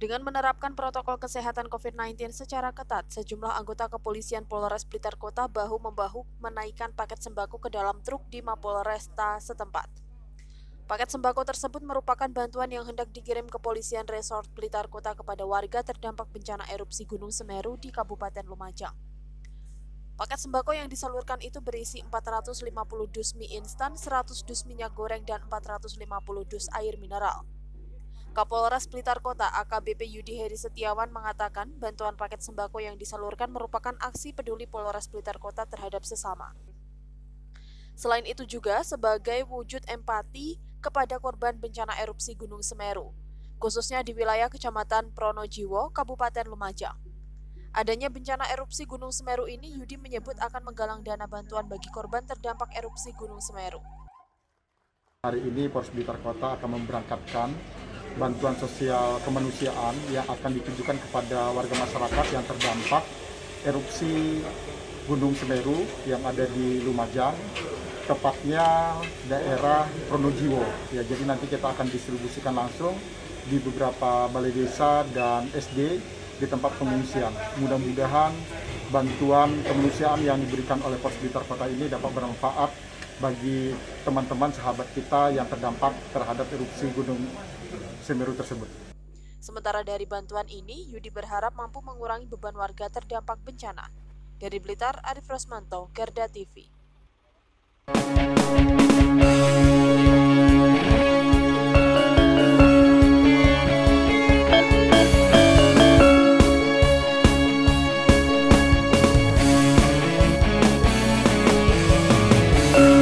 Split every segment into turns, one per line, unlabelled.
Dengan menerapkan protokol kesehatan COVID-19 secara ketat, sejumlah anggota kepolisian Polres Blitar Kota bahu-membahu menaikkan paket sembako ke dalam truk di Mapolresta setempat. Paket sembako tersebut merupakan bantuan yang hendak dikirim kepolisian Resort Blitar Kota kepada warga terdampak bencana erupsi Gunung Semeru di Kabupaten Lumajang. Paket sembako yang disalurkan itu berisi 450 dus mie instan, 100 dus minyak goreng, dan 450 dus air mineral. Kapolres Blitar Kota AKBP Yudi Heri Setiawan mengatakan bantuan paket sembako yang disalurkan merupakan aksi peduli Polres Blitar Kota terhadap sesama. Selain itu juga sebagai wujud empati kepada korban bencana erupsi Gunung Semeru, khususnya di wilayah Kecamatan Pronojiwo, Kabupaten Lumajang. Adanya bencana erupsi Gunung Semeru ini Yudi menyebut akan menggalang dana bantuan bagi korban terdampak erupsi Gunung Semeru.
Hari ini Polres Blitar Kota akan memberangkatkan bantuan sosial kemanusiaan yang akan ditujukan kepada warga masyarakat yang terdampak erupsi Gunung Semeru yang ada di Lumajang, tepatnya daerah Pronojiwo. Ya, jadi nanti kita akan distribusikan langsung di beberapa balai desa dan SD di tempat pengungsian. Mudah-mudahan bantuan kemanusiaan yang diberikan oleh Pos Blitar Kota ini dapat bermanfaat bagi teman-teman sahabat kita yang terdampak terhadap erupsi Gunung Semeru tersebut.
Sementara dari bantuan ini, Yudi berharap mampu mengurangi beban warga terdampak bencana. Dari Blitar, Arif Rosmanto, Garda TV.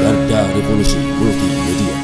Garda Revolusi Multimedia